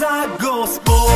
as I go, sport.